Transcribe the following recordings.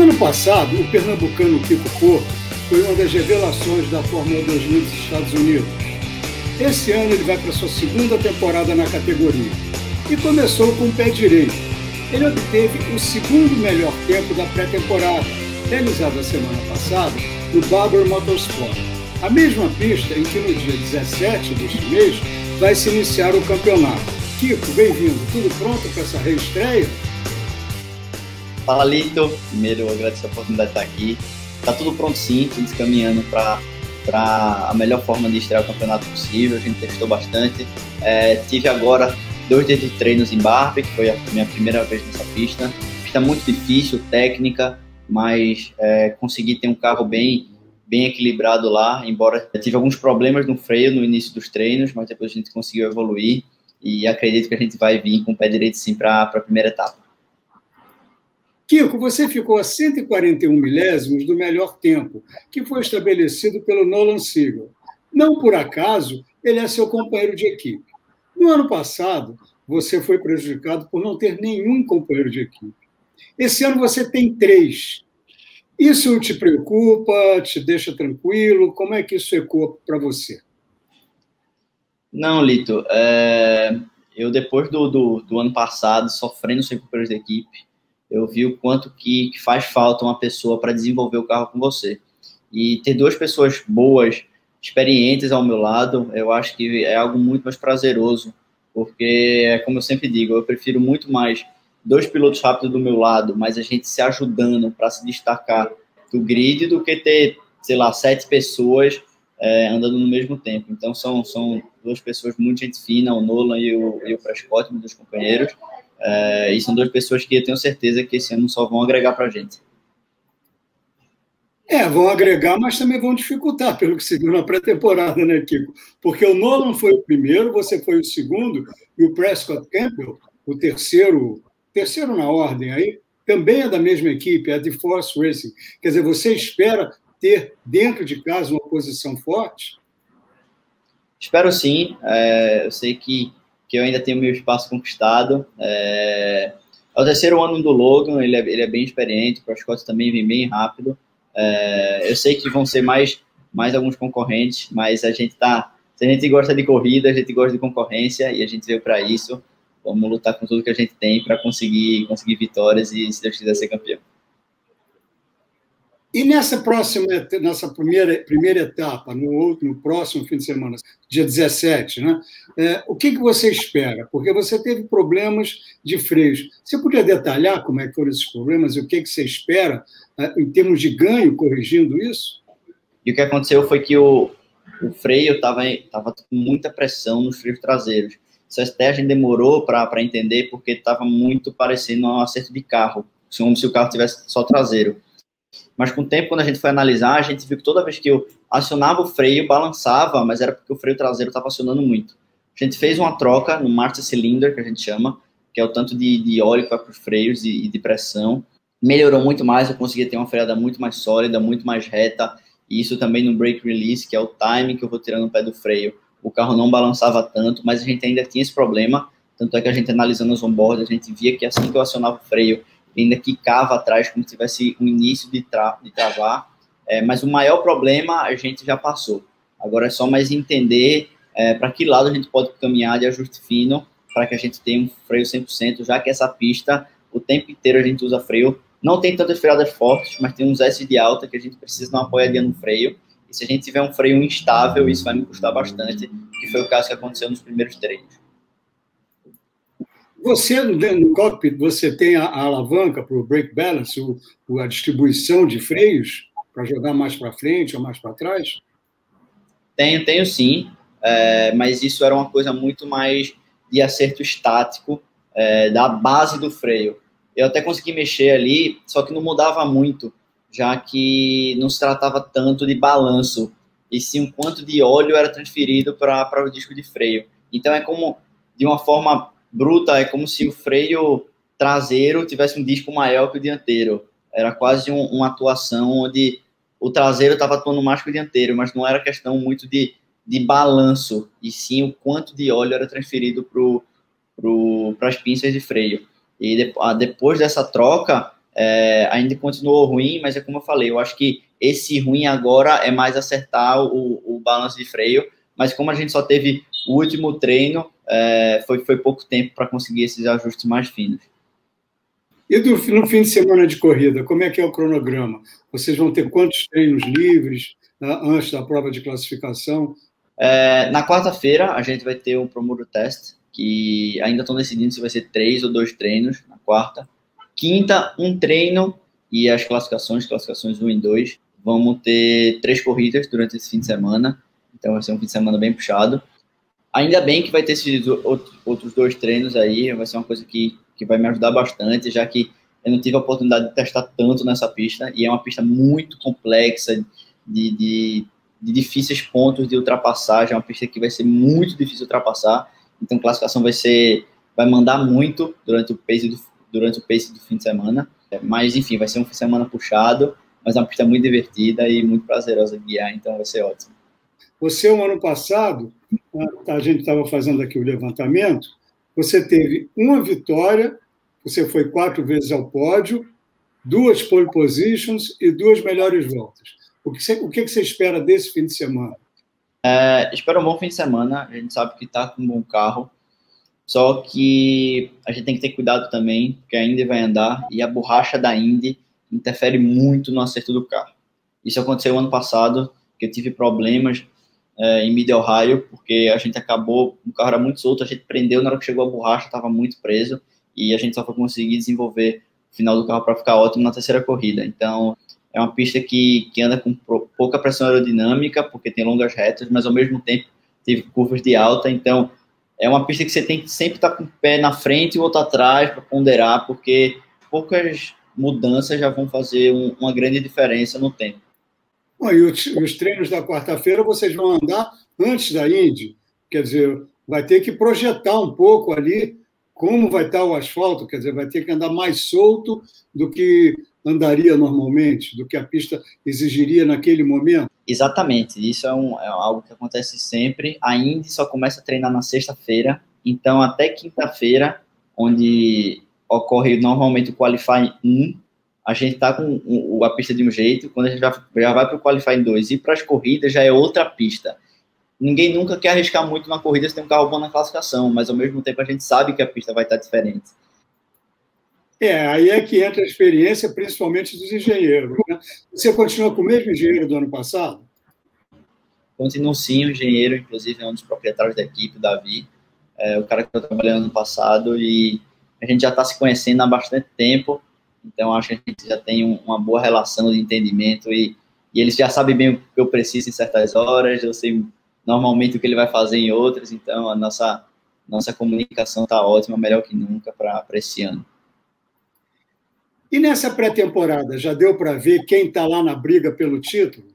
No ano passado, o pernambucano Kiko Porto foi uma das revelações da Fórmula 2000 dos Estados Unidos. Esse ano ele vai para sua segunda temporada na categoria e começou com o pé direito. Ele obteve o segundo melhor tempo da pré-temporada, realizado a semana passada no Barber Motorsport, a mesma pista em que no dia 17 deste mês vai se iniciar o campeonato. Kiko, bem-vindo. Tudo pronto para essa reestreia? Fala, Lito. Primeiro, eu agradeço a oportunidade de estar aqui. Tá tudo pronto sim, tudo caminhando para para a melhor forma de estrear o campeonato possível. A gente testou bastante. É, tive agora dois dias de treinos em Barbie, que foi a minha primeira vez nessa pista. Pista muito difícil, técnica, mas é, consegui ter um carro bem bem equilibrado lá, embora tive alguns problemas no freio no início dos treinos, mas depois a gente conseguiu evoluir e acredito que a gente vai vir com o pé direito sim para a primeira etapa. Kiko, você ficou a 141 milésimos do melhor tempo, que foi estabelecido pelo Nolan Siegel. Não por acaso, ele é seu companheiro de equipe. No ano passado, você foi prejudicado por não ter nenhum companheiro de equipe. Esse ano você tem três. Isso te preocupa, te deixa tranquilo? Como é que isso ecoa para você? Não, Lito. É... Eu, depois do, do, do, ano passado, sofrendo sem companheiros de equipe, eu vi o quanto que, que faz falta uma pessoa para desenvolver o carro com você. E ter duas pessoas boas, experientes ao meu lado, eu acho que é algo muito mais prazeroso, porque, é como eu sempre digo, eu prefiro muito mais dois pilotos rápidos do meu lado, mas a gente se ajudando para se destacar do grid do que ter, sei lá, sete pessoas é, andando no mesmo tempo. Então, são, são duas pessoas muito gente fina, o Nolan e o, e o Prescott, meus companheiros, é, e são duas pessoas que eu tenho certeza que esse ano só vão agregar para a gente. É, vão agregar, mas também vão dificultar, pelo que se viu na pré-temporada, né, Kiko? Porque o Nolan foi o primeiro, você foi o segundo, e o Prescott Campbell, o terceiro, terceiro na ordem aí, também é da mesma equipe, é de Force Racing. Quer dizer, você espera ter dentro de casa uma posição forte? Espero sim. É, eu sei que que eu ainda tenho meu espaço conquistado. É, é o terceiro ano do Logan, ele é, ele é bem experiente, o Prescott também vem bem rápido. É, eu sei que vão ser mais, mais alguns concorrentes, mas a gente tá. Se a gente gosta de corrida, a gente gosta de concorrência e a gente veio para isso. Vamos lutar com tudo que a gente tem para conseguir, conseguir vitórias e, se Deus quiser, ser campeão. E nessa próxima, nessa primeira, primeira etapa, no, outro, no próximo fim de semana, dia 17, né? É, o que, que você espera? Porque você teve problemas de freios. Você podia detalhar como é que foram esses problemas e o que, que você espera é, em termos de ganho corrigindo isso? E o que aconteceu foi que o, o freio estava tava com muita pressão nos freios traseiros. Isso até a gente demorou para entender porque estava muito parecendo um acerto de carro, como se o carro tivesse só traseiro. Mas com o tempo, quando a gente foi analisar, a gente viu que toda vez que eu acionava o freio, balançava, mas era porque o freio traseiro estava acionando muito. A gente fez uma troca no master cylinder, que a gente chama, que é o tanto de, de óleo que vai para os freios e, e de pressão. Melhorou muito mais, eu consegui ter uma freada muito mais sólida, muito mais reta, e isso também no brake release, que é o time que eu vou tirando o pé do freio. O carro não balançava tanto, mas a gente ainda tinha esse problema, tanto é que a gente analisando os onboards, a gente via que assim que eu acionava o freio, ainda quicava atrás como se tivesse um início de, tra de travar, é, mas o maior problema a gente já passou. Agora é só mais entender é, para que lado a gente pode caminhar de ajuste fino para que a gente tenha um freio 100%, já que essa pista, o tempo inteiro a gente usa freio, não tem tantas freadas fortes, mas tem uns S de alta que a gente precisa dar uma apoiadinha no freio, e se a gente tiver um freio instável, isso vai me custar bastante, que foi o caso que aconteceu nos primeiros treinos. Você, no cockpit, você tem a, a alavanca para o brake balance, o, a distribuição de freios, para jogar mais para frente ou mais para trás? Tenho, tenho sim, é, mas isso era uma coisa muito mais de acerto estático é, da base do freio. Eu até consegui mexer ali, só que não mudava muito, já que não se tratava tanto de balanço, e sim o quanto de óleo era transferido para o disco de freio. Então é como, de uma forma bruta, é como se o freio traseiro tivesse um disco maior que o dianteiro. Era quase um, uma atuação onde o traseiro estava atuando mais que o dianteiro, mas não era questão muito de, de balanço, e sim o quanto de óleo era transferido para as pinças de freio. E de, depois dessa troca, É, ainda continuou ruim, mas é como eu falei, eu acho que esse ruim agora é mais acertar o, o balanço de freio, mas como a gente só teve o último treino, é, foi, foi pouco tempo para conseguir esses ajustes mais finos. E do, no fim de semana de corrida, como é que é o cronograma? Vocês vão ter quantos treinos livres né, antes da prova de classificação? É, na quarta-feira, a gente vai ter um Promuro Test, que ainda estão decidindo se vai ser três ou dois treinos na quarta. Quinta, um treino e as classificações, classificações 1 e 2. Vamos ter três corridas durante esse fim de semana, então vai ser um fim de semana bem puxado. Ainda bem que vai ter esses outros dois treinos aí, vai ser uma coisa que que vai me ajudar bastante, já que eu não tive a oportunidade de testar tanto nessa pista, e é uma pista muito complexa, de, de, de difíceis pontos de ultrapassagem, é uma pista que vai ser muito difícil ultrapassar, então classificação vai ser, vai mandar muito durante o pace do, durante o pace do fim de semana, mas enfim, vai ser um fim de semana puxado, mas é uma pista muito divertida e muito prazerosa de guiar, então vai ser ótimo. Você, o ano passado, a gente estava fazendo aqui o levantamento, você teve uma vitória, você foi quatro vezes ao pódio, duas pole positions e duas melhores voltas. O que você, o que você espera desse fim de semana? É, espero um bom fim de semana. A gente sabe que está com um bom carro. Só que a gente tem que ter cuidado também, porque a Indy vai andar e a borracha da Indy interfere muito no acerto do carro. Isso aconteceu ano passado, que eu tive problemas é, em Mid Ohio, porque a gente acabou, o carro era muito solto, a gente prendeu na hora que chegou a borracha, estava muito preso, e a gente só foi conseguir desenvolver o final do carro para ficar ótimo na terceira corrida. Então, é uma pista que, que anda com pouca pressão aerodinâmica, porque tem longas retas, mas ao mesmo tempo teve curvas de alta, então é uma pista que você tem que sempre estar tá com o pé na frente e o outro atrás para ponderar, porque poucas mudanças já vão fazer um, uma grande diferença no tempo. Bom, e os, os treinos da quarta-feira vocês vão andar antes da Indy, quer dizer, vai ter que projetar um pouco ali como vai estar o asfalto, quer dizer, vai ter que andar mais solto do que andaria normalmente, do que a pista exigiria naquele momento. Exatamente, isso é, um, é algo que acontece sempre. A Indy só começa a treinar na sexta-feira, então até quinta-feira, onde ocorre normalmente o Qualify 1, a gente está com a pista de um jeito, quando a gente já, já vai para o Qualifying 2 e para as corridas já é outra pista. Ninguém nunca quer arriscar muito na corrida se tem um carro bom na classificação, mas ao mesmo tempo a gente sabe que a pista vai estar diferente. É, aí é que entra a experiência, principalmente dos engenheiros. Né? Você continua com o mesmo engenheiro do ano passado? Continuo sim, o engenheiro, inclusive é um dos proprietários da equipe, o Davi, é o cara que eu trabalhei no ano passado e a gente já está se conhecendo há bastante tempo então, acho que a gente já tem uma boa relação de entendimento e, e eles já sabem bem o que eu preciso em certas horas, eu sei normalmente o que ele vai fazer em outras, então a nossa, nossa comunicação está ótima, melhor que nunca para esse ano. E nessa pré-temporada, já deu para ver quem está lá na briga pelo título?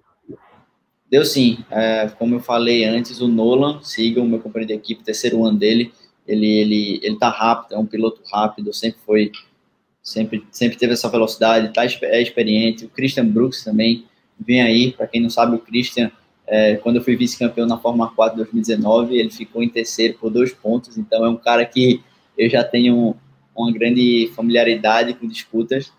Deu sim. É, como eu falei antes, o Nolan, siga o meu companheiro de equipe, terceiro ano dele, ele ele ele tá rápido, é um piloto rápido, sempre foi sempre, sempre teve essa velocidade, tá, é experiente. O Christian Brooks também vem aí, para quem não sabe, o Christian, é, quando eu fui vice-campeão na Fórmula 4 2019, ele ficou em terceiro por dois pontos, então é um cara que eu já tenho uma grande familiaridade com disputas.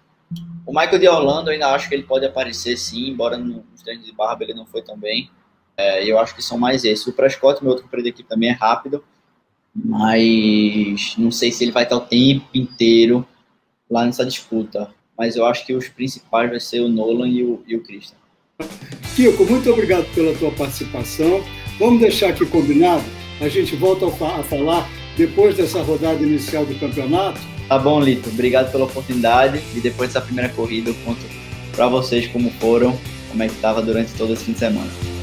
O Michael de Orlando, eu ainda acho que ele pode aparecer sim, embora nos treinos de barba ele não foi tão bem. É, eu acho que são mais esses. O Prescott, meu outro companheiro aqui, também é rápido, mas não sei se ele vai estar o tempo inteiro lá nessa disputa. Mas eu acho que os principais vai ser o Nolan e o, e o Christian. Kiko, muito obrigado pela tua participação. Vamos deixar aqui combinado. A gente volta a falar depois dessa rodada inicial do campeonato. Tá bom, Lito. Obrigado pela oportunidade. E depois dessa primeira corrida, eu conto para vocês como foram, como é que estava durante todo esse fim de semana.